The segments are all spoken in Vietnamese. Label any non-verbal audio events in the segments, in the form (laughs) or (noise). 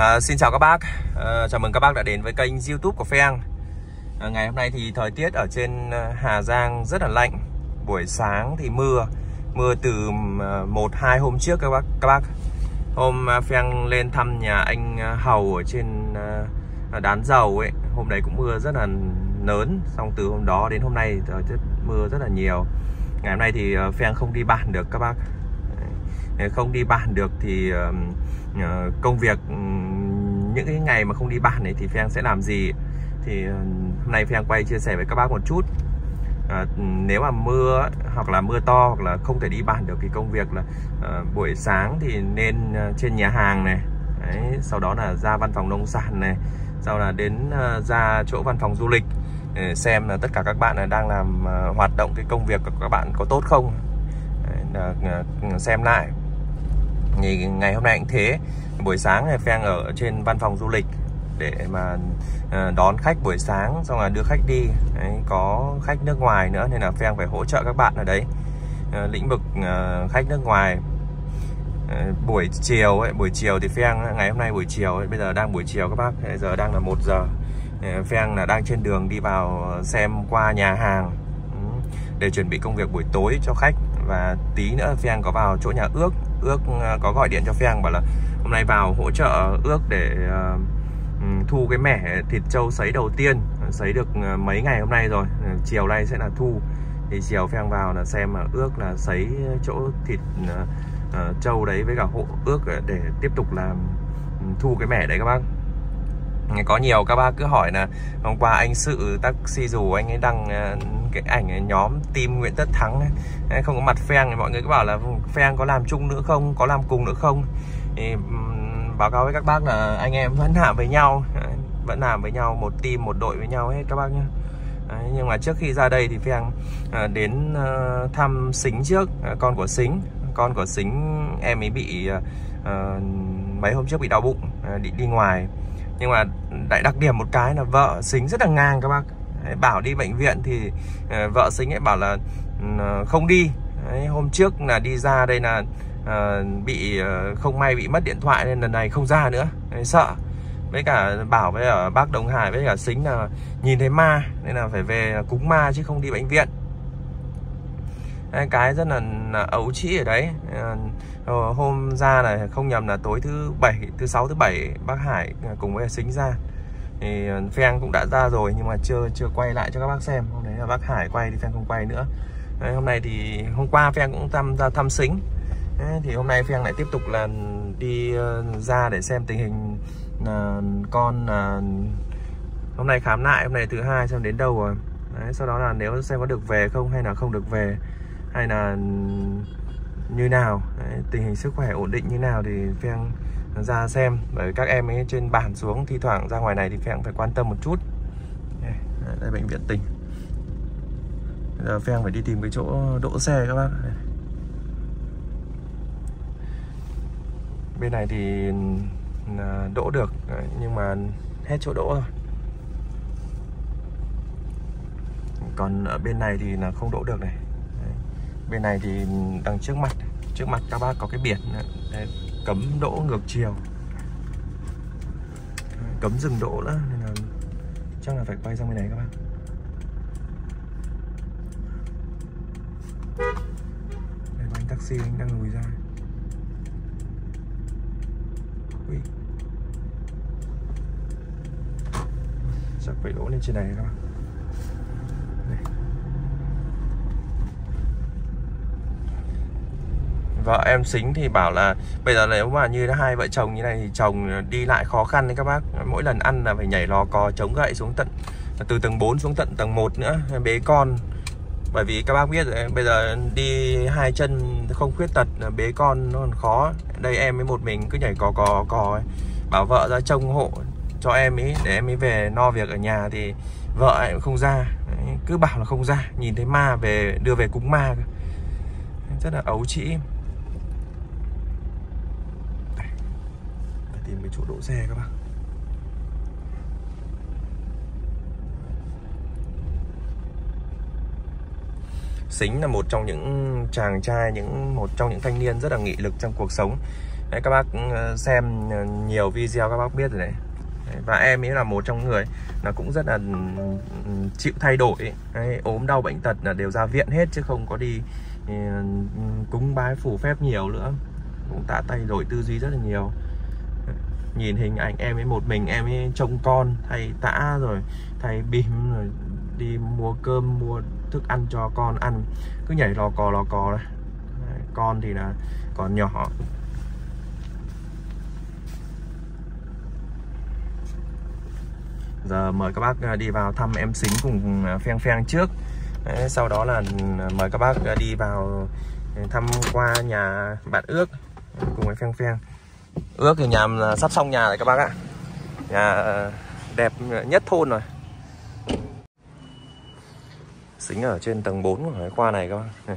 À, xin chào các bác, à, chào mừng các bác đã đến với kênh youtube của Pheng à, Ngày hôm nay thì thời tiết ở trên à, Hà Giang rất là lạnh. Buổi sáng thì mưa, mưa từ à, một hai hôm trước các bác các bác. Hôm à, phen Pheng lên thăm nhà anh à, Hầu ở trên Đán Dầu ấy. Hôm đấy cũng mưa rất là lớn. Xong từ hôm đó đến hôm nay thời tiết mưa rất là nhiều. Ngày hôm nay thì Pheng không đi bản được các bác. Không đi bản được thì công việc ừ, những cái ngày mà không đi bàn này thì Phan sẽ làm gì? Thì ờ, hôm nay Phan quay chia sẻ với các bác một chút. À, nếu mà mưa hoặc là mưa to hoặc là không thể đi bàn được thì công việc là à, buổi sáng thì nên trên nhà hàng này. Đấy, sau đó là ra văn phòng nông sản này. Sau là đến uh, ra chỗ văn phòng du lịch để xem là tất cả các bạn đang làm uh, hoạt động cái công việc của các bạn có tốt không. Đấy, uh, xem lại. Thì ngày hôm nay cũng thế buổi sáng thì phen ở trên văn phòng du lịch để mà ờ, đón khách buổi sáng xong là đưa khách đi. Đấy, có khách nước ngoài nữa nên là phen phải hỗ trợ các bạn ở đấy. Ờ, lĩnh vực ờ, khách nước ngoài buổi chiều ấy buổi chiều thì phen ngày hôm nay buổi chiều ấy, bây giờ đang buổi chiều các bác. Bây giờ đang là một giờ. Phen là đang trên đường đi vào xem qua nhà hàng để chuẩn bị công việc buổi tối cho khách. Và tí nữa phen có vào chỗ nhà ước. Ước có gọi điện cho phen bảo là hôm nay vào hỗ trợ ước để uh, thu cái mẻ thịt trâu sấy đầu tiên ờ, sấy được ờ, mấy ngày hôm nay rồi. Chiều nay sẽ là thu. Thì chiều phen vào là xem mà ước là sấy chỗ thịt uh, trâu đấy với cả hộ ước để tiếp tục làm thu cái mẻ đấy các bác. Có nhiều các bác cứ hỏi là hôm qua anh sự taxi dù anh ấy đăng cái ảnh nhóm team Nguyễn Tất Thắng ấy, không có mặt Pheng thì mọi người cứ bảo là Pheng có làm chung nữa không? Có làm cùng nữa không? Thì báo cáo với các bác là anh em vẫn làm với nhau vẫn làm với nhau một team một đội với nhau hết các bác nhé Đấy, nhưng mà trước khi ra đây thì Pheng à, đến à, thăm Xính trước à, con của Xính. Con của Xính em ấy bị à, ờ, mấy hôm trước bị đau bụng à, đi đi ngoài. Nhưng mà đại đặc điểm một cái là vợ Xính rất là ngang các bác. Bảo đi bệnh viện thì ờ, vợ xính ấy bảo là không đi. Đấy, hôm trước là đi ra đây là uh, bị uh, không may bị mất điện thoại nên lần này không ra nữa. Nên sợ. Với cả bảo với ở bác Đồng Hải với cả xính là nhìn thấy ma nên là phải về cúng ma chứ không đi bệnh viện. Cái rất là, là ấu trĩ ở đấy. Ờ, hôm ra là không nhầm là tối thứ bảy thứ sáu thứ bảy bác Hải cùng với xính ra. Thì phen cũng đã ra rồi nhưng mà chưa chưa quay lại cho các bác xem. Hôm đấy là bác Hải quay thì phen không quay nữa. Đấy, hôm nay thì hôm qua phen cũng thăm ra thăm xính thì hôm nay Pheng lại tiếp tục là đi ờ, ra để xem tình hình ờ, con ờ, hôm nay khám lại hôm nay thứ hai xem đến đâu rồi. Đấy, sau đó là nếu xem có được về không hay là không được về hay là như nào. Đấy, tình hình sức khỏe ổn định như nào thì Pheng ra xem. Bởi các em ấy trên bản xuống thi thoảng ra ngoài này thì Pheng phải quan tâm một chút. Đây, đây bệnh viện tỉnh giờ Pheng phải đi tìm cái chỗ đỗ xe các bác. Bên này thì ờ, đỗ được ờ, nhưng mà hết chỗ đỗ rồi. Còn ở bên này thì là không đỗ được này. Bên này thì đằng trước mặt trước mặt các bác có cái biển Đấy, cấm đỗ ngược chiều. Cấm dừng đỗ nữa nên là chắc là phải quay sang bên này các bác. Đây có anh taxi anh đang lùi ra. Quỷ sợ phải đổ lên trên này các bạn vợ em xính thì bảo là bây giờ nếu mà như hai vợ chồng như này thì chồng đi lại khó khăn đấy các bác. Mỗi lần ăn là phải nhảy lò cò chống gậy xuống tận, từ tầng 4 xuống tận tầng 1 nữa, bế con. Bởi vì các bác biết rồi bây giờ đi hai chân không khuyết tật bế con nó còn khó. Đây em với một mình cứ nhảy cò cò cò ấy. bảo vợ ra trông hộ cho em ấy để em ấy về no việc ở nhà thì vợ ấy cũng không ra. Cứ bảo là không ra, nhìn thấy ma về, đưa về cúng ma rất là ấu trĩ. Tìm cái chỗ đỗ xe các bác. Xính là một trong những chàng trai những một trong những thanh niên rất là nghị lực trong cuộc sống. Đấy các bác ừ, xem ừ, nhiều video các bác biết rồi đấy và em ấy là một trong người là cũng rất là ừ, chịu thay đổi. Đấy, ốm đau bệnh tật là đều ra viện hết chứ không có đi cúng bái phủ phép nhiều nữa. Cũng đã thay đổi tư duy rất là nhiều. Nhìn hình ảnh em ấy một mình em ấy trông con thay tã rồi thay bìm rồi đi mua cơm mua thức ăn cho con ăn. Cứ nhảy lò cò lò cò đấy. con thì là còn nhỏ. Giờ mời các bác à, đi vào thăm em xính cùng à, pheng pheng trước. Đấy, sau đó là à, mời các bác à, đi vào thăm qua nhà bạn ước cùng với pheng pheng. Ước thì nhà sắp xong nhà rồi các bác ạ. Nhà đẹp nhất thôn rồi xính ở trên tầng 4 của cái khoa này các bác. Này.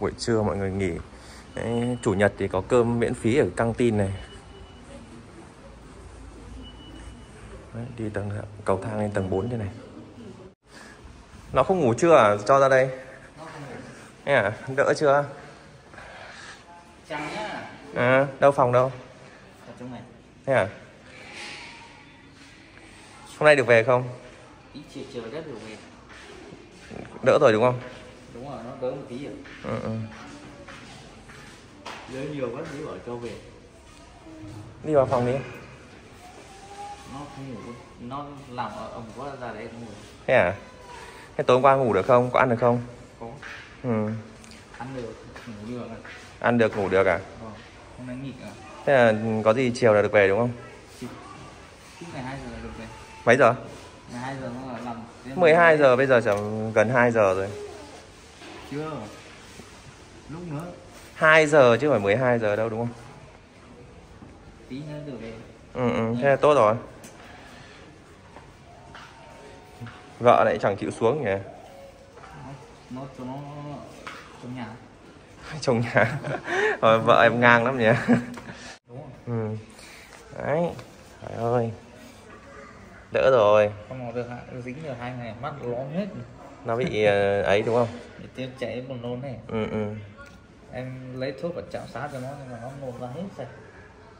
buổi trưa mọi người nghỉ. Đấy, chủ nhật thì có cơm miễn phí ở căng tin này. Đấy, đi tầng cầu thang lên tầng 4 thế này. Nó không ngủ chưa à? Cho ra đây. À? đỡ chưa? À, đâu phòng đâu? Thế à hôm nay được về không chiều chiều rất được về đỡ rồi đúng không? Đúng rồi nó đỡ một tí rồi. Ừ, ừ. đỡ nhiều bác sĩ bảo cho về. Đi vào phòng đi. Nó không ngủ nó làm ở ẩm quá ra đấy không ngủ. Thế à? Thế tối hôm qua ngủ được không? Có ăn được không? Có. Ừ. ăn được ngủ được ăn được ngủ được à? Ờ, hôm nay nghỉ à thế là có gì chiều là được về đúng không? Chứ ngày 2 giờ là được về. Mấy giờ 12 giờ nó là làm 12 giờ bây giờ chẳng gần 2 giờ rồi. Chưa. Lúc nữa. 2 giờ chứ phải 12 giờ đâu đúng không? Tí nữa được về. Ừ, ừ thế là tốt rồi. Vợ lại chẳng chịu xuống nhỉ? Nó cho nó trong nhà. (laughs) Trong nhà. Rồi vợ em ngang lắm nhỉ? Đúng rồi. ừ. đấy trời ơi đỡ rồi. Không ngồi được dính được hai ngày mắt lóm hết nó bị ờ, ấy đúng không? Để tiêu chảy buồn nôn này ừ ừ. Em lấy thuốc và chạm sát cho nó nhưng mà nó nôn ra hết sạch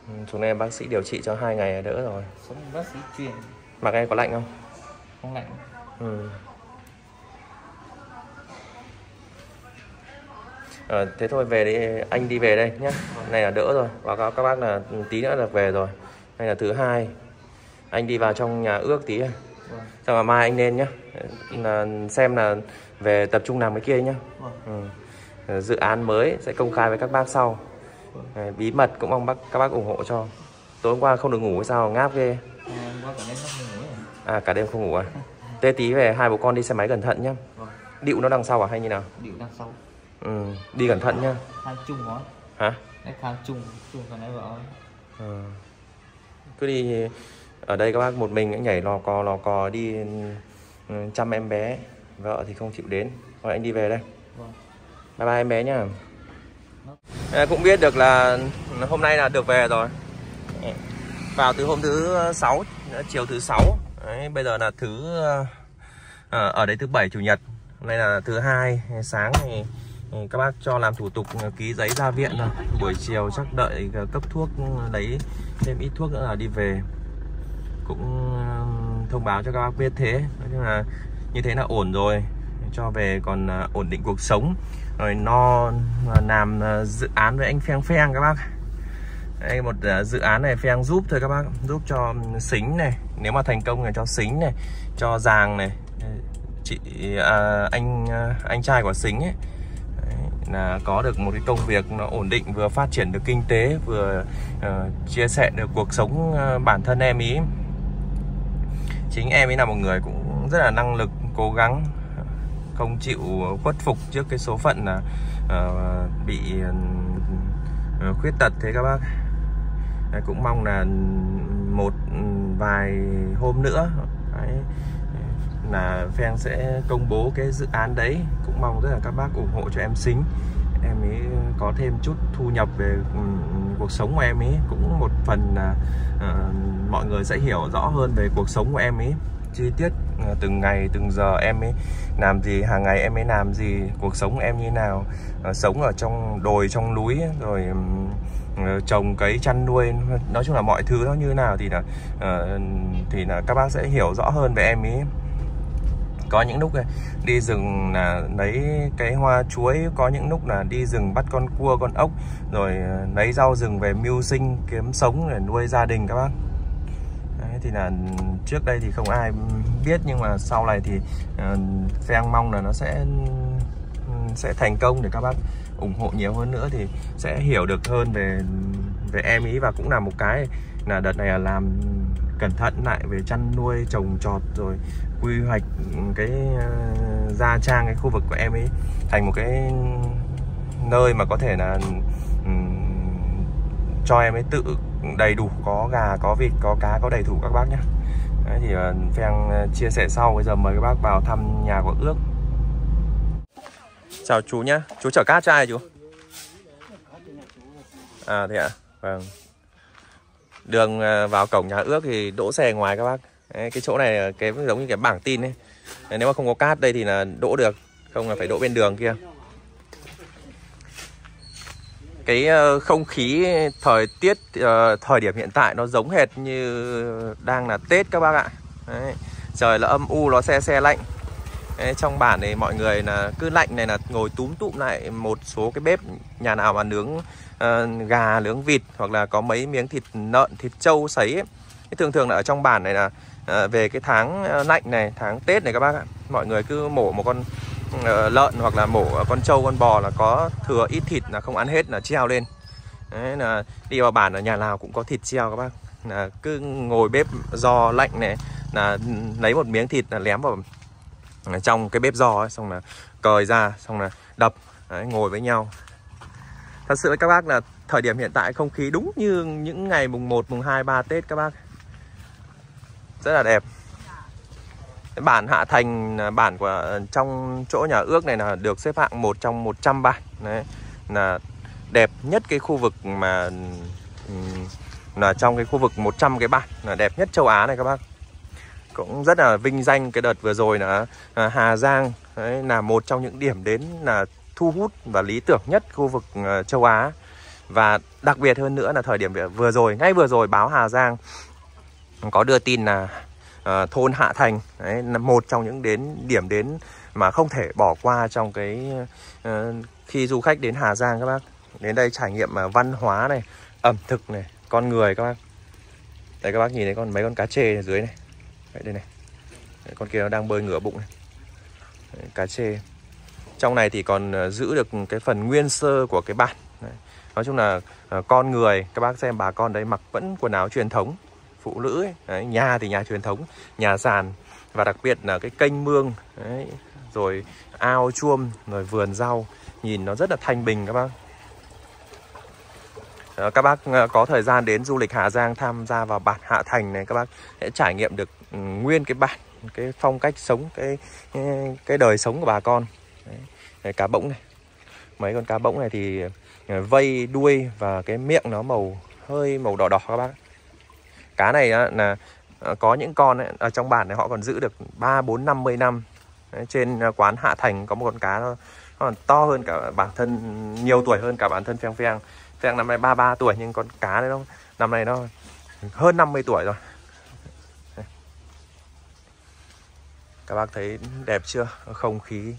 ừ, xuống đây bác sĩ điều trị cho hai ngày là đỡ rồi. Sống bác sĩ truyền. Mặc em có lạnh không? Không lạnh. Ừ. À, thế thôi về đi. Anh đi về đây nhé này là đỡ rồi. Báo cáo các bác là tí nữa là về rồi. Đây là thứ hai anh đi vào trong nhà ước tí vâng. xong mà mai anh lên nhá là xem là về tập trung làm cái kia nhá vâng. ừ. dự án mới sẽ công khai với các bác sau vâng. bí mật cũng mong bác các bác ủng hộ cho tối hôm qua không được ngủ sao ngáp ghê à cả đêm không ngủ à tê tí về hai bố con đi xe máy cẩn thận nhá vâng. điệu nó đằng sau à hay như nào điệu đằng sau ừ. đi cẩn thận nhá khang chung quá hả đấy khang chung chung còn đấy vợ ừ. cứ đi ở đây các bác một mình nhảy lò cò lò cò đi ừ, chăm em bé. Vợ thì không chịu đến. Rồi anh đi về đây. Vâng. bye bye em bé nhá. À, cũng biết được là hôm nay là được về rồi. Vào từ hôm thứ sáu chiều thứ sáu. Đấy, bây giờ là thứ à, ở đây thứ bảy chủ nhật. Hôm nay là thứ hai sáng thì các bác cho làm thủ tục ký giấy ra viện rồi. Buổi chiều chắc đợi cấp thuốc lấy thêm ít thuốc nữa là đi về cũng um, thông báo cho các bác biết thế. Nói chung là như thế là ổn rồi. Cho về còn à, ổn định cuộc sống. Rồi no à, làm à, dự án với anh pheng pheng các bác. Đây một dự án này pheng giúp thôi các bác. Giúp cho um, xính này. Nếu mà thành công là cho xính này. Cho giàng này. Chị à, anh anh trai của xính ấy. Là có được một cái công việc nó ổn định vừa phát triển được kinh tế vừa uh, chia sẻ được cuộc sống uh, bản thân em ý chính em ấy là một người cũng rất là năng lực cố gắng không chịu khuất phục trước cái số phận là uh, bị uh, khuyết tật thế các bác. Đấy, cũng mong là một vài hôm nữa đấy, là Phen sẽ công bố cái dự án đấy. Cũng mong rất là các bác ủng hộ cho em xính. Em ấy có thêm chút thu nhập về ừ, cuộc sống của em ấy. Cũng một phần là uh, mọi người sẽ hiểu rõ hơn về cuộc sống của em ấy chi tiết ờ, từng ngày, từng giờ em ấy làm gì, hàng ngày em ấy làm gì, cuộc sống em như nào ờ, sống ở trong đồi, trong núi rồi ờ, trồng cấy, chăn nuôi, nói chung là mọi thứ nó như nào thì là thì là các bác sẽ hiểu rõ hơn về em ấy có những lúc đi rừng là lấy cái hoa chuối, có những lúc là đi rừng bắt con cua, con ốc, rồi lấy rau rừng về mưu sinh, kiếm sống để nuôi gia đình các bác thì là trước đây thì không ai biết nhưng mà sau này thì uh, mong là nó sẽ ừ, sẽ thành công để các bác ủng hộ nhiều hơn nữa thì sẽ hiểu được hơn về về em ý. Và cũng là một cái là đợt này là làm cẩn thận lại về chăn nuôi trồng trọt rồi quy hoạch cái uh, gia trang cái khu vực của em ấy thành một cái nơi mà có thể là um, cho em ấy tự đầy đủ có gà có vịt có cá có đầy đủ các bác nhé Đấy thì ờ, Pheng ờ, chia sẻ sau bây giờ mời các bác vào thăm nhà của ước. Chào chú nhá, chú chở cát cho ai chú? À thế ạ. À? vâng. Đường ờ, vào cổng nhà ước thì đỗ xe ngoài các bác. Đấy, cái chỗ này cái giống như cái bảng tin ấy. Nếu mà không có cát đây thì là đỗ được không là phải đỗ bên đường kia cái ờ, không khí thời tiết ờ, thời điểm hiện tại nó giống hệt như đang là Tết các bác ạ Đấy. trời là âm u nó xe xe lạnh Đấy, trong bản này mọi người là cứ lạnh này là ngồi túm tụm lại một số cái bếp nhà nào mà nướng uh, gà nướng vịt hoặc là có mấy miếng thịt lợn thịt trâu sấy ấy. thường thường là ở trong bản này là uh, về cái tháng lạnh này tháng Tết này các bác ạ mọi người cứ mổ một con Ờ, lợn hoặc là mổ con trâu con bò là có thừa ít thịt là không ăn hết là treo lên. Đấy là đi vào bản ở nhà nào cũng có thịt treo các bác. Là cứ ngồi bếp giò lạnh này là lấy một miếng thịt là lém vào trong cái bếp giò ấy xong là cời ra xong là đập đấy, ngồi với nhau. Thật sự các bác là thời điểm hiện tại không khí đúng như những ngày mùng 1, mùng 2, 3 Tết các bác. Rất là đẹp bản Hạ Thành bản của ờ, trong chỗ nhà ước này là được xếp hạng một trong 100 bản đấy là đẹp nhất cái khu vực mà là trong cái khu vực 100 cái bản là đẹp nhất châu Á này các bác. Cũng rất là vinh danh cái đợt vừa rồi là à, Hà Giang đấy, là một trong những điểm đến là thu hút và lý tưởng nhất khu vực ờ, châu Á. Và đặc biệt hơn nữa là thời điểm vừa rồi ngay vừa rồi báo Hà Giang có đưa tin là uh, thôn Hạ Thành. Đấy, là một trong những đến điểm đến mà không thể bỏ qua trong cái uh, khi du khách đến Hà Giang các bác. Đến đây trải nghiệm uh, văn hóa này ẩm thực này con người các bác. Đây các bác nhìn thấy con mấy con cá chê ở dưới này. Đấy đây này. Đấy, con kia nó đang bơi ngửa bụng này. Đấy, cá chê. Trong này thì còn uh, giữ được cái phần nguyên sơ của cái bản. Đấy. nói chung là uh, con người các bác xem bà con đấy mặc vẫn quần áo truyền thống phụ nữ ấy. Đấy, nhà thì nhà truyền thống nhà sàn. Và đặc biệt là cái kênh mương đấy, rồi ao chuông rồi vườn rau. Nhìn nó rất là thanh bình các bác. Đó, các bác ờ, có thời gian đến du lịch Hà Giang tham gia vào bản Hạ Thành này các bác sẽ trải nghiệm được ừ, nguyên cái bản cái phong cách sống cái cái đời sống của bà con. Đấy, đấy, cá bỗng này. Mấy con cá bỗng này thì ờ, vây đuôi và cái miệng nó màu hơi màu đỏ đỏ các bác cá này là ờ, có những con ấy, ở trong bản này họ còn giữ được 3, 4, 50 năm. Đấy, trên ờ, quán Hạ Thành có một con cá nó, còn to hơn cả bản thân nhiều tuổi hơn cả bản thân Pheng Pheng. Pheng năm nay 33 tuổi nhưng con cá đấy nó năm nay nó hơn 50 tuổi rồi. Các bác thấy đẹp chưa? Không khí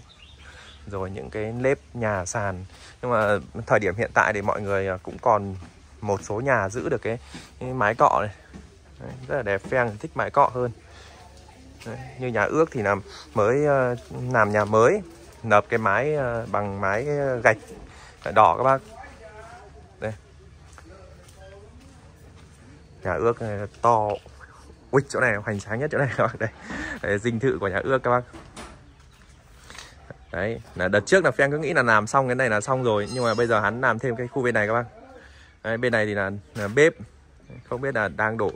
rồi những cái nếp nhà sàn. Nhưng mà thời điểm hiện tại thì mọi người ờ, cũng còn một số nhà giữ được cái, cái mái cọ này. Đấy, rất là đẹp phèn thích mái cọ hơn. Đấy, như nhà ước thì làm mới ờ, làm nhà mới nợp cái mái ờ, bằng mái ờ, gạch đỏ các bác. Đây. Nhà ước này to. Ui chỗ này hoành tráng nhất chỗ này (laughs) các bác đây, đây dinh thự của nhà ước các bác. Đấy là đợt trước là phen cứ nghĩ là làm xong cái này là xong rồi nhưng mà bây giờ hắn làm thêm cái khu bên này các bác. Đấy, bên này thì là, là bếp. Không biết là đang đổ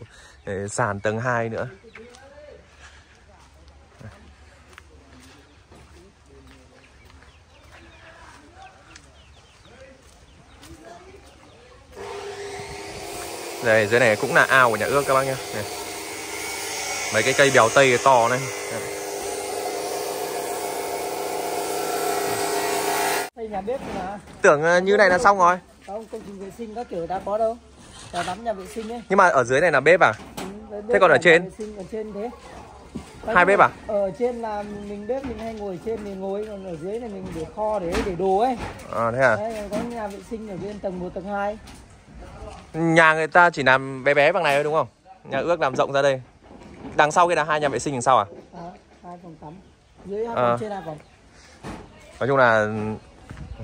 sàn tầng 2 nữa Đây, dưới này cũng là ao của nhà ước các bác nhá. Mấy cái cây bèo tây to này. Đây nhà bếp mà. Tưởng ờ, như này là xong rồi. Không, công trình vệ sinh các kiểu đã có đâu. Là nắm nhà vệ sinh ấy. Nhưng mà ở dưới này là bếp à? Thế còn ở trên? sinh ở trên thế Hai bếp à? ở trên là mình bếp mình hay ngồi ở trên mình ngồi còn ở dưới này mình để kho để để đồ ấy À thế à? Đấy, có nhà vệ sinh ở bên tầng 1, tầng 2 Nhà người ta chỉ làm bé bé bằng này thôi đúng không? Nhà ước làm rộng ra đây Đằng sau kia là hai nhà vệ sinh đằng sau à? à, hai phòng tắm dưới hai À. phòng trên hai phòng Nói chung là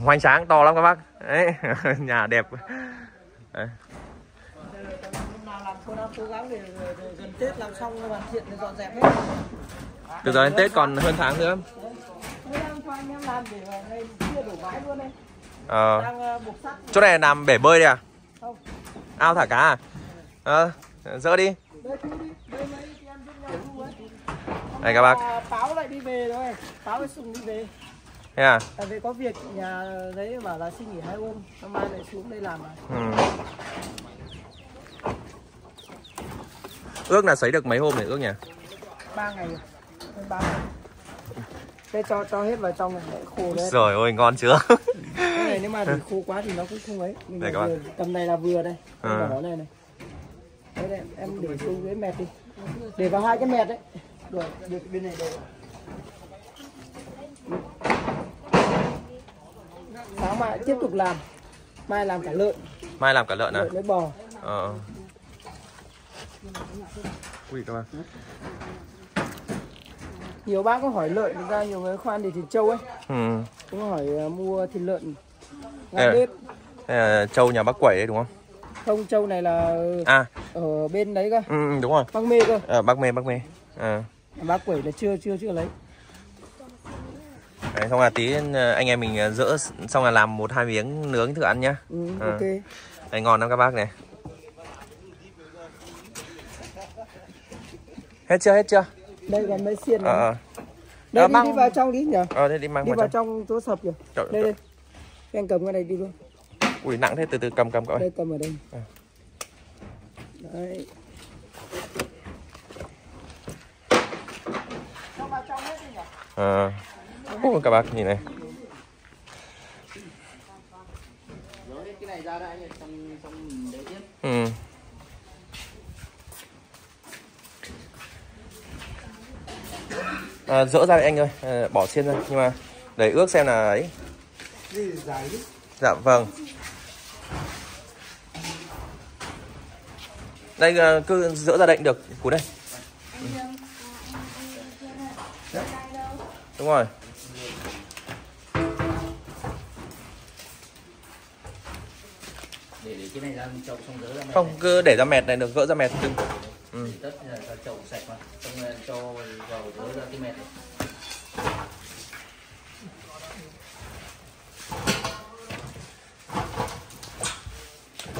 hoành tráng to lắm các bác Đấy, (laughs) nhà đẹp Đấy. Cô đang cố gắng để, để, để gần Tết làm xong rồi hoàn thiện dọn dẹp hết. Từ giờ đến Tết còn hơn tháng nữa. Tôi đang cho anh em làm để vào đây chia đổ mái luôn đây. Ờ. đang buộc sắt. Chỗ này làm bể bơi đây à? không. Ao thả cá à? Ờ, dỡ đi. Đây thu đi. Đây mấy chị em giúp nhau thu ấy. Đây các bác. À, báo lại đi về rồi báo với sùng đi về. Thế à? tại vì có việc nhà đấy bảo là xin nghỉ hai hôm hôm mai lại xuống đây làm mà Ừ. Ước là sấy được mấy hôm này ước nhỉ? ba ngày rồi. Hơn ba ngày. Thế cho cho hết vào trong này để khô đấy. Rồi ôi ngon chưa? cái này nếu mà để khô quá thì nó cũng không ấy. Mình Đây các vừa, tầm này là vừa đây. Bảo nó này này. Đấy đây, em để xuống dưới mẹt đi. Để vào hai cái mẹt đấy. Rồi được bên này để. Sáng mai tiếp tục làm. Mai làm cả lợn. Mai làm cả lợn à? lợn với bò. Ờ. Ui các bạn. nhiều bác có hỏi lợn ra nhiều người khoan để thịt trâu ấy Ừ. cũng hỏi à, mua thịt lợn ngay bếp Đây là trâu nhà bác quẩy đấy đúng không? không trâu này là À, ở bên đấy cơ ừ, ừ, đúng rồi. bác mê cơ Ờ, bác mê, bác mê. Ờ. bác quẩy là chưa chưa chưa lấy Đấy, xong là tí ờ, anh em mình dỡ xong là làm một hai miếng nướng thử ăn nhá. ừ, Ừ. ok Đấy, ngon lắm các bác này. Hết chưa, hết chưa? đây còn mấy xiên này Ờ, ờ. đây Ờ, đi, mang- đi vào trong đi nhỉ Ờ, thế đi mang đi vào vào trong. trong chỗ sập kìa Trời, đây trời. đây anh cầm cái này đi luôn Ui, nặng thế, từ từ cầm cầm cậu ơi. đây cầm ở đây Ờ. đấy cho vào trong hết đi nhỉ Ờ. Ui, các bác nhìn này. Rồi hết cái này ra đây xong xong mình để tiếp. Ừ. À, dỡ ra đấy anh ơi, à, bỏ xiên ra nhưng mà để ước xem là ấy. Dạ vâng. Đây à, cứ dỡ ra cũng được, cú đây. Ừ. Đúng rồi. Để để cái này ra chậu xong rỡ ra mẹ. Không, cứ để ra mẹt này được, gỡ ra mẹt đừng. Ừ. Xong rồi cho vào ra cái này.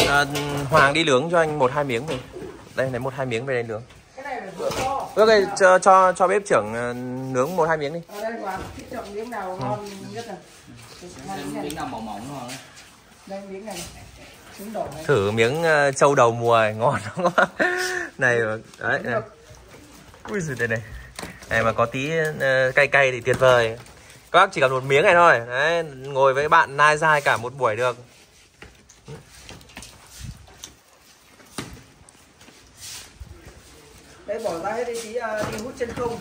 À, Hoàng đi nướng cho anh một hai miếng về. Đây lấy một hai miếng về đây nướng. cái này là rửa to ơi, cho, cho cho bếp trưởng à, nướng một hai miếng đi. ở đây hoàng thích chọn miếng nào ngon nhất à miếng nào mỏng mỏng thôi. đây miếng này miếng đỏ này thử miếng uh, trâu đầu mùa ngon lắm (laughs) này đấy này. Ui giời đây này. Này mà có tí ờ, cay cay thì tuyệt vời. Các bác chỉ cần một miếng này thôi. Đấy ngồi với bạn nai dai cả một buổi được. Đây bỏ ra hết đi tí à, đi hút chân không.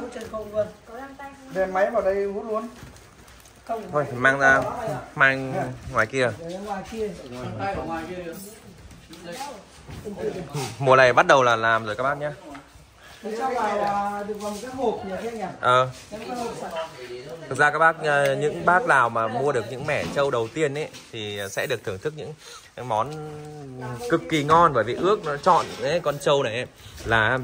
Hút chân luôn. Về máy vào đây hút luôn. Không. Thôi mang ra mang ngoài kia. Ngoài kia. Ngoài kia. Mùa này bắt đầu là làm rồi các bác nhé. Ờ. Thực ra các bác ờ, những bác nào mà mua được những mẻ trâu đầu tiên ấy thì sẽ được thưởng thức những món cực kỳ ngon bởi vì ước nó chọn cái con trâu này ấy, là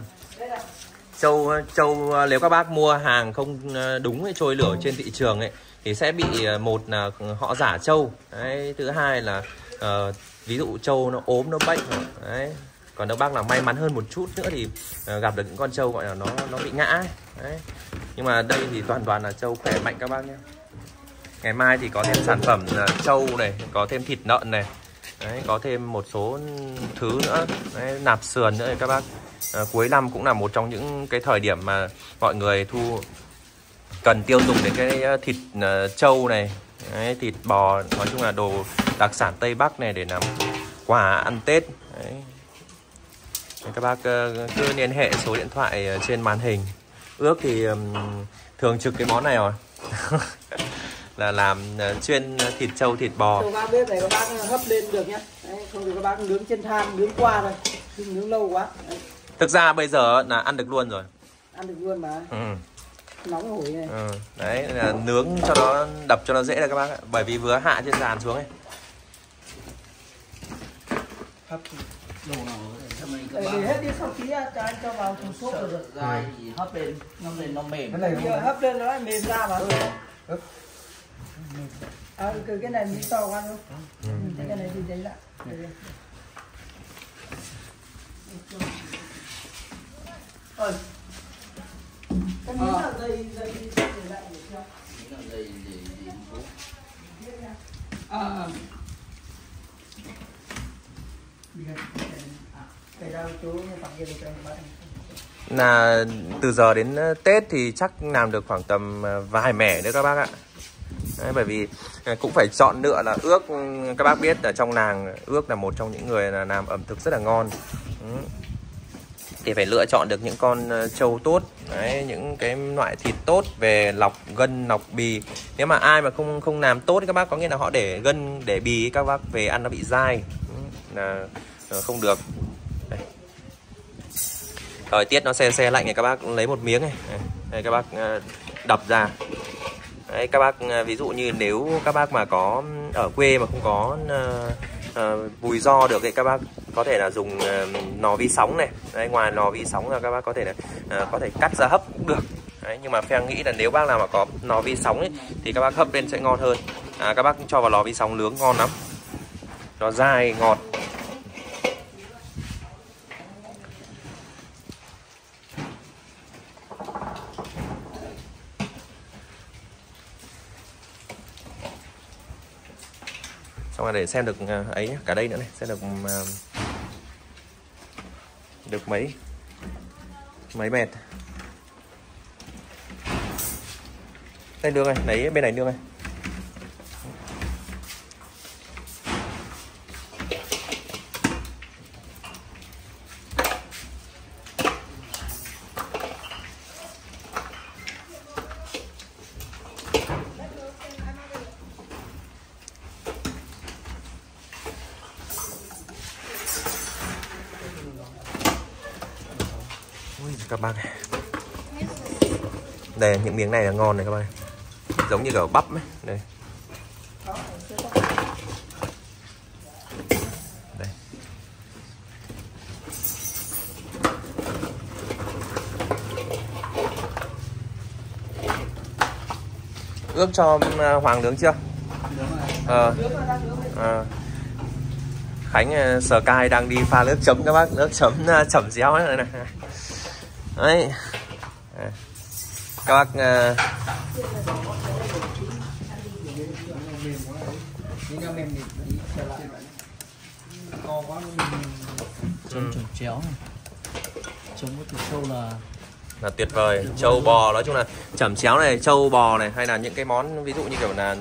trâu trâu nếu các bác mua hàng không ờ, đúng cái trôi lửa trên thị trường ấy thì sẽ bị ờ, một là họ giả trâu. Đấy thứ hai là ờ, ví dụ trâu nó ốm nó bệnh đấy. Còn nếu bác nào may mắn hơn một chút nữa thì ờ, gặp được những con trâu gọi là nó nó bị ngã ấy. đấy. Nhưng mà đây thì toàn toàn là trâu khỏe mạnh các bác nhé. Ngày mai thì có thêm sản phẩm là trâu này có thêm thịt lợn này đấy, có thêm một số thứ nữa đấy, nạp sườn nữa các bác. À, cuối năm cũng là một trong những cái thời điểm mà mọi người thu cần tiêu dùng đến cái thịt uh, trâu này Đấy, thịt bò nói chung là đồ đặc sản Tây Bắc này để làm quà ăn Tết. Đấy. các bác uh, cứ liên hệ số điện thoại trên màn hình. Ước thì thường trực cái món này rồi. (laughs) Là làm uh, chuyên thịt trâu thịt bò. Châu bác này các bác hấp lên được nhé Đấy, không thì các bác nướng trên than nướng qua rồi. Nhưng nướng lâu quá. Đấy. thực ra bây giờ là ăn được luôn rồi. Ăn được luôn mà. Ừ. nóng hổi này. Ừ. đấy là nướng cho nó đập cho nó dễ là các bác ạ. Bởi vì vừa hạ trên sàn xuống ấy hấp đồ nào để cho mình các để, bạn để hết đi sau tí cho anh cho vào thùng sốt rồi. Dai thì hấp lên nó lên nó mềm. Cái này vừa hấp lên nó lại mềm ra mà. À, cái cái này miếng to quá không? Ừ. cái này thì đấy lại. Ơi cái miếng là dây dây dây lại để cho Cái này để để để bố. à cái đâu chú phòng kia cho anh bắt là từ giờ đến ờ, Tết thì chắc làm được khoảng tầm ờ, vài mẻ nữa các bác ạ. Đấy, bởi vì ờ, cũng phải chọn lựa là ước ừ, các bác biết ở trong làng ước là một trong những người là làm ẩm thực rất là ngon. Ừ. thì phải lựa chọn được những con trâu tốt Đấy, những cái loại thịt tốt về lọc gân lọc bì. Nếu mà ai mà không không làm tốt thì các bác có nghĩa là họ để gân để bì các bác về ăn nó bị dai. Ừ, là không được thời tiết nó xe xe lạnh này các bác lấy một miếng này. Đây các bác ờ, đập ra. Đấy, các bác ờ, ví dụ như nếu các bác mà có ở quê mà không có uh, uh, bùi do được thì các bác có thể là dùng uh, nò vi sóng này. Đấy, ngoài nò vi sóng là các bác có thể là uh, có thể cắt ra hấp cũng được. Đấy, nhưng mà Phan nghĩ là nếu bác nào mà có nò vi sóng ấy, thì các bác hấp lên sẽ ngon hơn. À, các bác cho vào lò vi sóng nướng ngon lắm. Nó dai ngọt. Xong rồi để xem được à, ấy cả đây nữa này, xem được à, được mấy mấy mét đây nương này lấy bên này nương này các bác này đây những miếng này là ngon này các bạn, giống như kiểu bắp ấy. Đây. Đây. Cho à, hoàng nướng chưa? Ờ. ờ. À. Khánh sờ cai đang đi pha nước chấm các bác. Nước chấm à, chẩm réo này này đấy các bác uh... Trông trồng chéo này. Trông có trâu là là tuyệt vời. Trâu bò nói chung là chẩm chéo này trâu bò này hay là những cái món ví dụ như kiểu là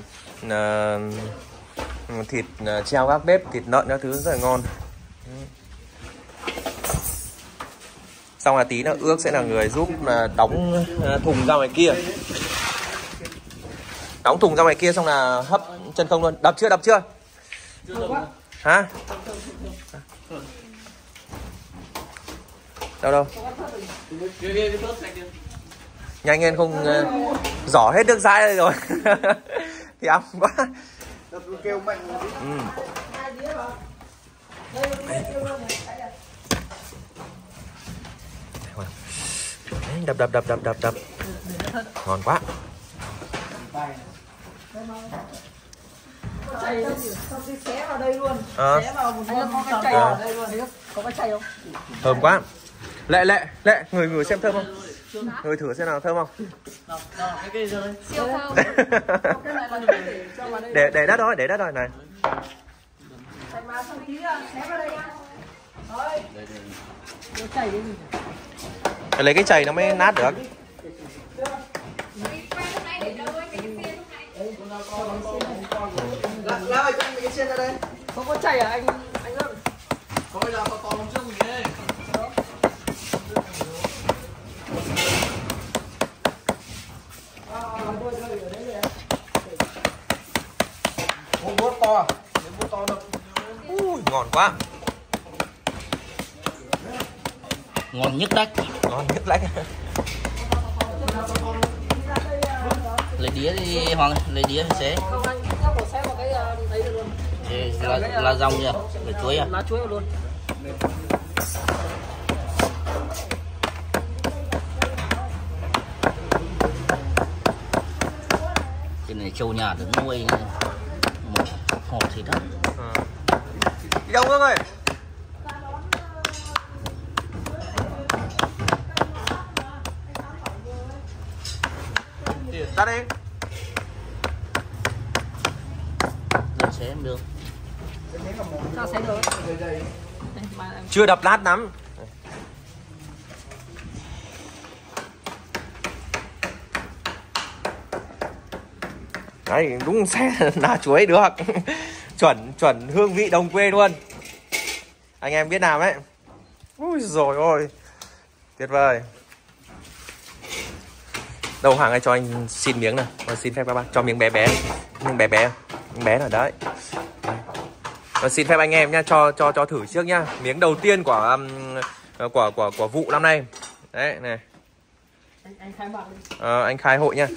uh, thịt uh, treo gác bếp thịt lợn các thứ rất là ngon xong là tí nữa ước sẽ là người giúp là đóng thùng ra ngoài kia. Đóng thùng ra ngoài kia xong là hấp chân không luôn. Đập chưa đập chưa? Hả? Đâu đâu? Nhanh lên không uh, giỏ hết nước dãi rồi. (laughs) Thì ấm quá. Kêu ừ. đập đập đập đập đập đập. Ngon quá. Xé vào đây luôn? À. xé vào một có cái chay ở đây luôn. Có cái chay không? Thơm quá. Lệ lệ lệ người người xem thơm không? Người thử xem nào thơm không? Siêu thơm. (laughs) Để để đất thôi để đất thôi này lấy cái chày nó mới nát được Lao ơi, cho anh cái xiên ra đây. Không có chảy à anh anh ơi. Có bây giờ to to lắm trước mình đây. Ô, bút to to được. Ui, ngon quá Ngon nhất đách. ngon nhất lách Lấy đĩa đi Hoàng, lấy đĩa thì sẽ là, là rong chưa? Để chuối à? Lá chuối luôn. Cái này trâu nhà được nuôi một hộp thịt đó. đi đâu Hương ơi ra đi. Lên xé em được. Cho xe được. Chưa đập lát lắm. Đấy đúng xe (laughs) là chuối được. Chuẩn chuẩn hương vị đồng quê luôn. Anh em biết làm đấy ui rồi ôi tuyệt vời đâu hàng ơi cho anh xin miếng nào. Rồi, xin phép các bác. Cho miếng bé bé. Miếng bé bé. Miếng bé ở đấy. Và xin phép anh em nhá cho cho cho thử trước nhá. Miếng đầu tiên của um, của của của vụ năm nay. Đấy này. Anh, anh khai bạc đi. Ờ, anh khai hội nhá.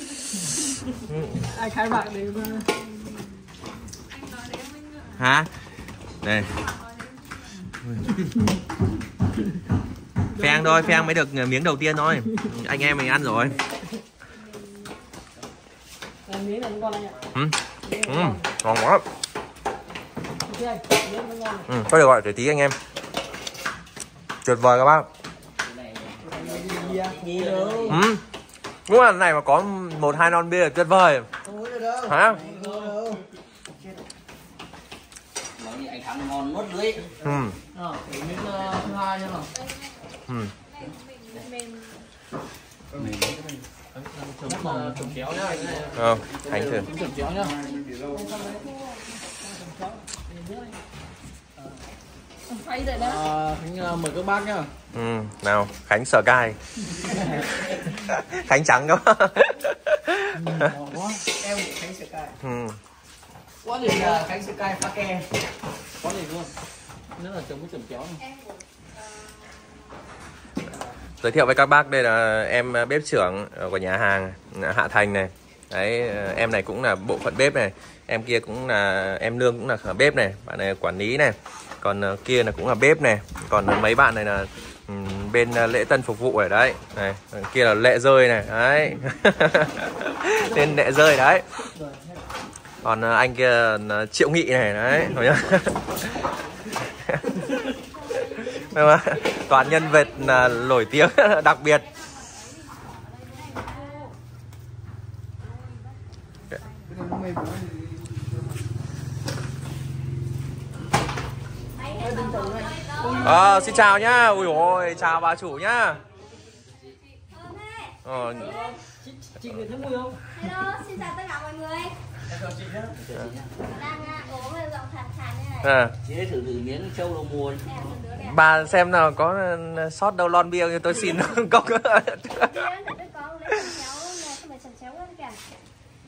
Anh khai bạc đi hả? Đây. Phèn thôi phèn mới được miếng đầu tiên thôi. Anh em mình ăn rồi miếng này ngon anh ạ. ừ. Ừ. ngon. quá ừ. thôi được rồi để tí anh em tuyệt vời các bác Gì đâu. ừ. đúng là này mà có một hai non bia là tuyệt vời hả anh Thắng ngon nốt lưới. ừ. Ờ, ờ. Ừ. Không, ờ, chấm nhá Khánh thử nhá. À, Khánh mời các bác nhá. ừ. nào Khánh sờ cai (laughs) Khánh trắng đó quá. Em Khánh Sơ Cai. ừ. Quá Đây là Khánh sờ Cai pha ke. Quá đỉnh luôn. nếu là chấm cái chấm chéo này giới thiệu với các bác, đây là em à, bếp trưởng à, của nhà hàng à, Hạ Thành này. Đấy em này cũng là bộ phận bếp này. Em kia cũng là, em lương cũng là ở bếp này, bạn này quản lý này. Còn kia là cũng là bếp này. Còn mấy bạn này là bên lễ tân phục vụ ở đấy. Này kia là lệ rơi này, đấy. (laughs) Tên lệ rơi đấy. Còn anh kia là triệu nghị này, đấy (laughs) thấy chưa? Đúng không? Toàn nhân vật là nổi tiếng (laughs) đặc biệt. Ờ, xin chào nhá. Ui ôi chào bà chủ nhá. Ờ, Chị, chị người thấy mùi không? Hello, xin chào à, à, thử thử miếng trâu đầu mùa đi. Em một đứa đẹp. bà xem nào có ờ, sót đâu lon bia cho tôi xin (laughs) (laughs) cốc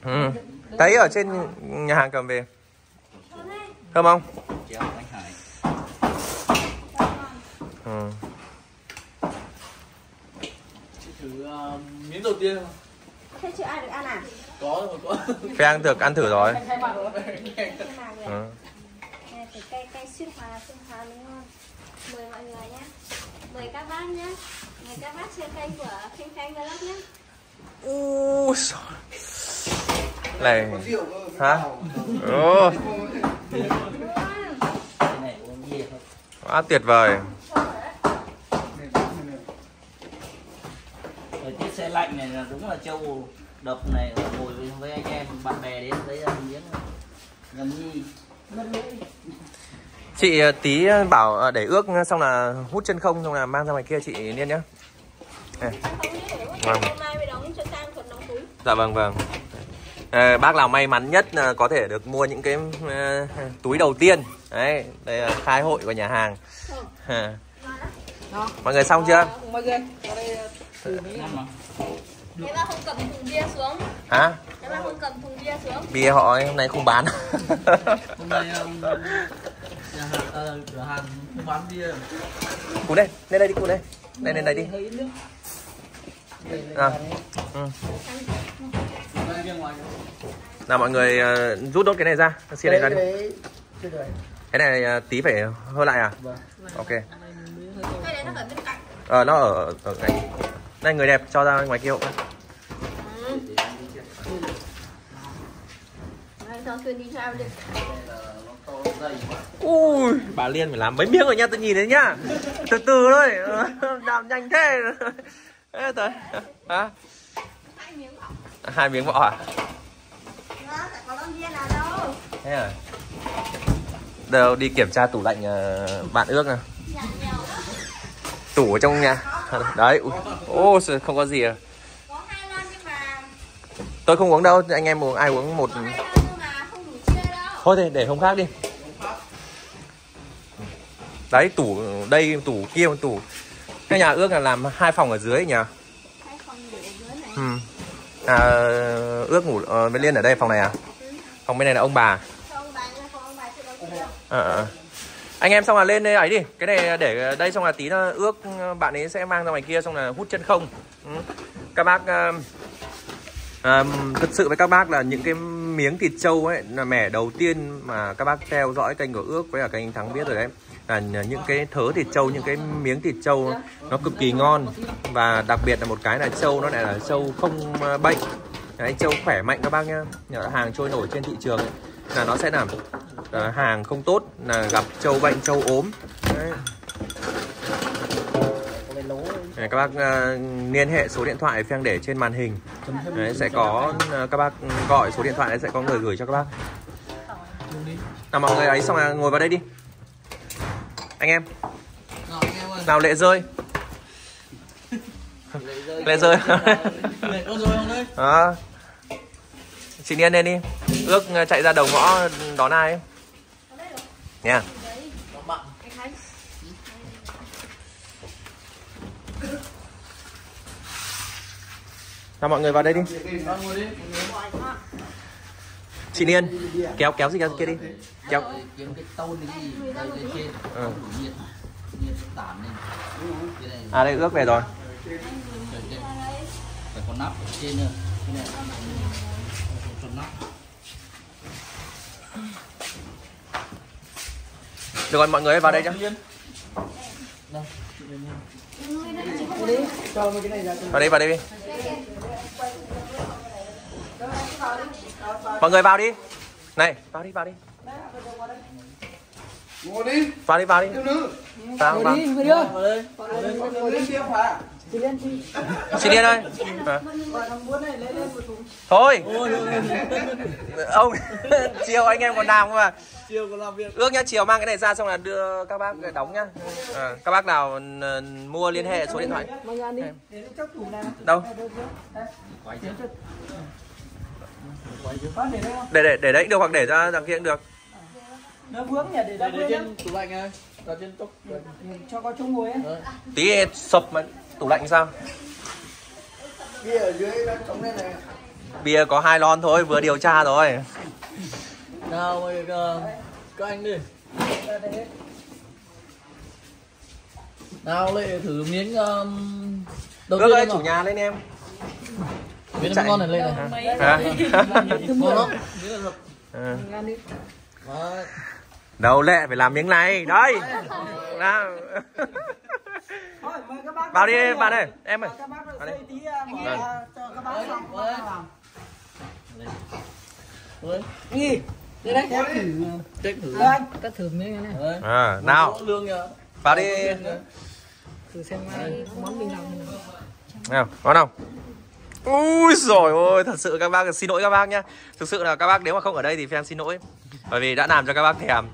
ừ. thấy ở trên nhà hàng cầm về thơm không Chéo anh Hải. ừ. Chị thử ờ, miếng đầu tiên không? thế chưa ai được ăn à? Có rồi, có. (laughs) Phê ăn được ăn thử rồi ừ. Cây cây xuyên hòa xuyên hòa đúng không? Mời mọi người nhé. Mời các bác nhé. Mời các bác trên kênh của Khanh Khanh Vlog nhé. Úi giời. này hả thôi. quá tuyệt vời Thời tiết xe lạnh này là đúng là trâu đập này ngồi với- với anh em bạn bè đến lấy ra miếng nhầm nhi. Chị ờ, tí bảo ờ, để ước xong là hút chân không xong là mang ra ngoài kia chị Niên nhá. Để Vâng. hôm nay mới đóng cho sang phần đóng túi. dạ vâng vâng. À, bác nào may mắn nhất là có thể được mua những cái uh, túi đầu tiên. Đấy đây là khai hội của nhà hàng. À. mọi người xong chưa? Mọi người Thế mà không cầm thùng bia xuống. Hả? Thế mà không cầm thùng bia xuống. Bia họ hôm nay không bán. Hôm nay um, nhà hàng ờ, cửa hàng không bán bia. Cú đây lên đây đi cú đây lên lên đây đi. À. ừ. Nào mọi người uh, rút đốt cái này ra xin này ra đi. Cái này uh, tí phải hơi lại à? Ok. Cái đấy nó ở bên cạnh. Ờ nó ở ở cái đây người đẹp cho ra ngoài kia hộ Đấy, cho Xuyên đi sao đi ui bà liên phải làm mấy miếng rồi nha tôi nhìn thấy nhá. Từ từ thôi. (laughs) Làm nhanh thế. Ê, tới hả? Hai miếng bọc hai miếng vỏ à? Nó sẽ có con bia nào đâu thế à? Đâu đi kiểm tra tủ lạnh ờ, bạn ước nào? Tủ ở trong nhà. Đấy ui, ô trời, không có gì à? Có hai lon nhưng mà tôi không uống đâu anh em uống ai uống một thôi thì để hôm khác đi. Đấy tủ đây tủ kia tủ. Cái nhà ước là làm hai phòng ở dưới nhỉ? Hai phòng ngủ ở dưới này. Ừ. à, ước ngủ ờ, với liên ở đây phòng này à? Phòng bên này là ông bà. Ờ, ờ. anh em xong là lên đây ấy đi. Cái này để đây xong là tí nó ước bạn ấy sẽ mang ra ngoài kia xong là hút chân không. Ừ. các bác uh, à, thật sự với các bác là những cái miếng thịt trâu ấy là mẻ đầu tiên mà các bác theo dõi kênh của ước với cả kênh thắng biết rồi đấy. Là những cái thớ thịt trâu những cái miếng thịt trâu nó cực kỳ ngon. Và đặc biệt là một cái là trâu nó lại là trâu không ờ, bệnh. Đấy trâu khỏe mạnh các bác nhá. Hàng trôi nổi trên thị trường ấy, là nó sẽ làm là hàng không tốt là gặp trâu bệnh trâu ốm. Đấy. Các bác uh, liên hệ số điện thoại Phang để trên màn hình đấy, sẽ có uh, các bác gọi số điện thoại đấy sẽ có người gửi cho các bác. Nào mọi người ấy xong là ngồi vào đây đi. Anh em. Rồi anh em ơi nào lệ rơi lệ rơi. Lệ (laughs) con rồi không đấy? Đó. Chị Niên lên đi. Ước uh, chạy ra đầu ngõ đón ai ấy. nha. Đấy Có bạn Anh Khánh nào, mọi người vào đây đi. Chị Niên, kéo kéo gì ra kia đi. Kéo. Kiếm cái tôn cái gì đây trên Ừ. à đây, ước về rồi. Phải có nắp ở trên nữa cái này nắp được rồi, mọi người vào đây nhá. Liên. Cho vào đây vào đây đi mọi người vào đi. Này vào đi vào đi. Đi, vào đi vào đi. Vào vào. Đi Vào đi bia phá. Chị điên ơi. À. gọi thằng muốn này lấy lên một thùng thôi. Ông (laughs) chiều anh em còn làm mà. Chiều còn làm việc. ước nhá chiều mang cái này ra xong là đưa các bác để đóng nhá. À, các bác nào mua liên hệ số điện thoại. Mang ăn đi để nó chắc thùng này đâu? Để không để để để đấy được hoặc để ra đằng kia cũng được. Nó vướng nhỉ để ra trên tủ lạnh này. Ra trên tốc. cho có chỗ ngồi ấy. Tí sập mà tủ lạnh sao Bia ở dưới nó trống lên này. bia có hai lon thôi vừa điều tra rồi Nào mời ờ, các anh đi. ra đây hết Nào lệ thử miếng um, đầu tiên ơi chủ nhà lên em Miếng chạy. nó ngon này lên này. à. (laughs) Ngon lắm. À. Đấy. đâu lệ phải làm miếng này đây (laughs) nào thôi mời các bác vào đi bạn ơi em ơi. Vào đây. tí à, mở Vâng. ra cho các bác Đấy, đi đây em thử. Check thử. Đây anh cắt thử miếng này. Đấy. à, nào. Vào đi. Thử xem món mình làm nào ngon không? Ui rồi ôi thật sự các bác xin lỗi các bác nhá. Thực sự là các bác nếu mà không ở đây thì em xin lỗi. Bởi vì đã làm cho các bác thèm.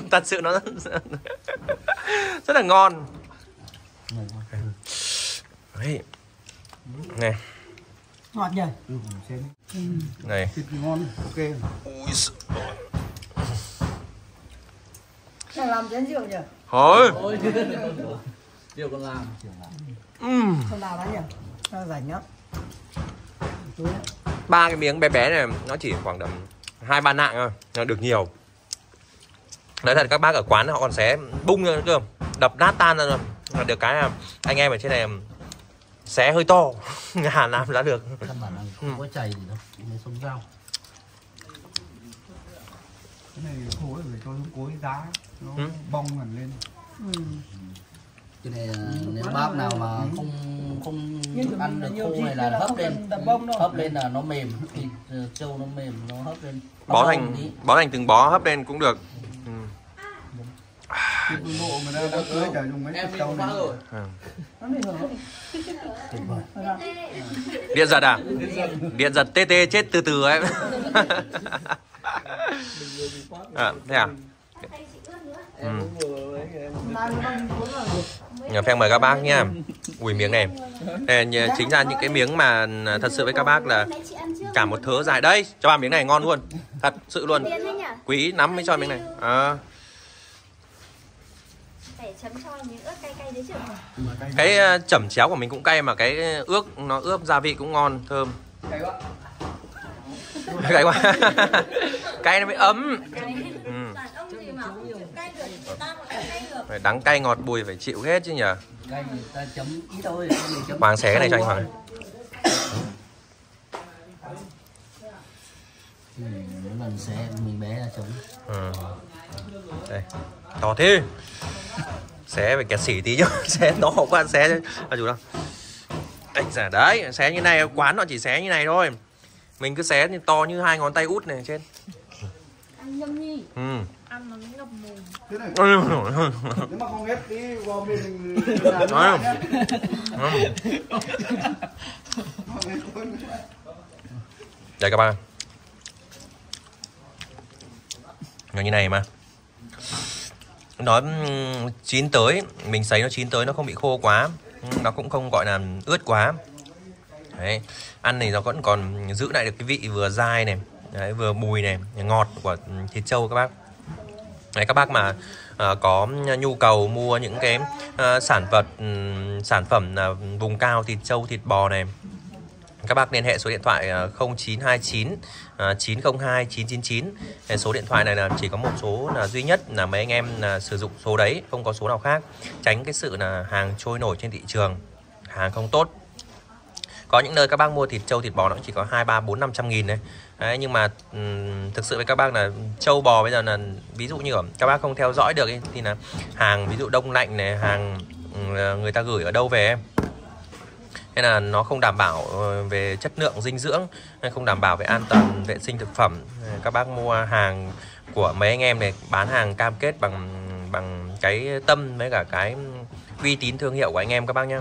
(laughs) Thật sự nó rất, (laughs) rất là ngon đấy. Này ngọt nhỉ? Này. Thịt ngon ok. Ui giời. Này làm chén rượu nhỉ? Thôi. Ôi. Điều còn làm. Ừm. không nào đấy nhỉ? Nó rảnh ấy. ba cái miếng bé bé này nó chỉ khoảng tầm hai ba nạng thôi nó được nhiều. Nói thật các bác ở quán họ còn xé bung ra nữa cơ đập nát tan ra rồi được cái là anh em ở trên này xé hơi to. Nhà làm ra được. Căn bản là không có chảy gì đâu mới sống rau cái này khô ấy phải cho xuống cối giá nó Ừ. bong hẳn lên. Cái này là nếu bác nào mà không không Nhưng ăn được khô này là hấp không lên hấp lên là nó mềm. Thịt ờ, trâu nó mềm nó hấp lên. Bó thành bó thành từng bó hấp lên cũng được ừ. bộ cưới dùng mấy này điện giật à? Điện giật. Tê tê chết từ từ ấy. À, thế à? Tay chị ướt nữa ừ. Nhà Phèn mời các bác nha Ui miếng này. Đây, nhà- Chính ra những cái miếng mà thật sự với các bác là Cả một thớ dài. Đây cho bà miếng này ngon luôn. Thật sự luôn. Quý lắm mới cho miếng này. À, chấm cho miếng ớt cay cay đấy chứ. Cái ờ, chẩm chéo của mình cũng cay Mà cái ướp nó ướp gia vị cũng ngon Thơm. Cái quá. Cay quá. (laughs) Cay nó mới ấm. Cay. Ừ. đàn ông gì mà không chịu cay được người ta mà cay được. Phải Đắng cay ngọt bùi phải chịu hết chứ nhỉ? Cay Hoàng xé cái này cho anh Hoàng. Ừ, mỗi lần xé mình bé là chấm. Ừ. Đây To thế Xé phải kẹt xỉ tí chứ (laughs) Xé to quá xé chứ. À chủ đâu? Anh giả đấy Xé như này quán họ chỉ xé như này thôi. Mình cứ xé như to như hai ngón tay út này trên. Ăn nhâm nhi. Ừ. ăn nó ngập mồm. Thế này. Ừ. nếu mà không ép tí mình làm nó không? Đây các bạn. Nó như này mà nó chín tới Mình sấy nó chín tới nó không bị khô quá Nó cũng không gọi là ướt quá Đấy. Ăn này nó vẫn còn giữ lại được cái vị vừa dai này Đấy, Vừa mùi này Ngọt của thịt trâu các bác Đấy, các bác mà à, có nhu cầu mua những cái à, sản vật sản phẩm à, vùng cao thịt trâu thịt bò này các bác liên hệ số điện thoại à, 0929 À, 902 999 số điện thoại này là chỉ có một số là duy nhất là mấy anh em là sử dụng số đấy không có số nào khác. Tránh cái sự là hàng trôi nổi trên thị trường hàng không tốt. Có những nơi các bác mua thịt trâu thịt bò nó cũng chỉ có hai ba bốn năm trăm nghìn đấy Đấy, nhưng mà thực sự với các bác là trâu bò bây giờ là ví dụ như ở các bác không theo dõi được ấy, thì là hàng ví dụ đông lạnh này hàng người ta gửi ở đâu về em nên là nó không đảm bảo ờ, về chất lượng dinh dưỡng hay không đảm bảo về an toàn vệ sinh thực phẩm. Các bác mua hàng của mấy anh em này bán hàng cam kết bằng bằng cái tâm với cả cái uy tín thương hiệu của anh em các bác nhé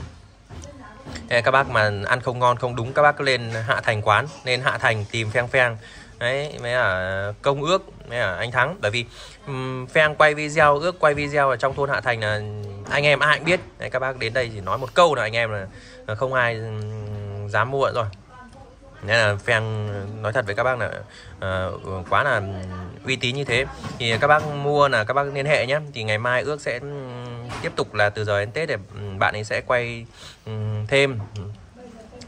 các bác mà ăn không ngon không đúng các bác cứ lên hạ thành quán lên hạ thành tìm pheng pheng. Đấy mới là công ước mới là anh thắng. Bởi vì um, pheng quay video ước quay video ở trong thôn hạ thành là anh em ai cũng biết. Đấy, các bác đến đây chỉ nói một câu là anh em là Ờ, không ai ừ, dám mua rồi. Nên là fan nói thật với các bác là uh, quá là uy tín như thế. Thì các bác mua là các bác liên hệ nhé. Thì ngày mai ước sẽ ừ, tiếp tục là từ giờ đến tết để ừ, bạn ấy sẽ quay thêm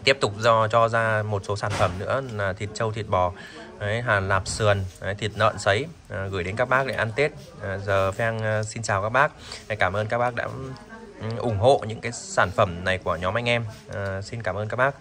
tiếp tục do cho ra một số sản phẩm nữa là thịt trâu thịt bò đấy, hàn lạp sườn đấy, thịt lợn sấy à, gửi đến các bác để ăn tết. À, giờ phèn xin chào các bác. Cảm ơn các bác đã ủng hộ những cái sản phẩm này của nhóm anh em. À, xin cảm ơn các bác.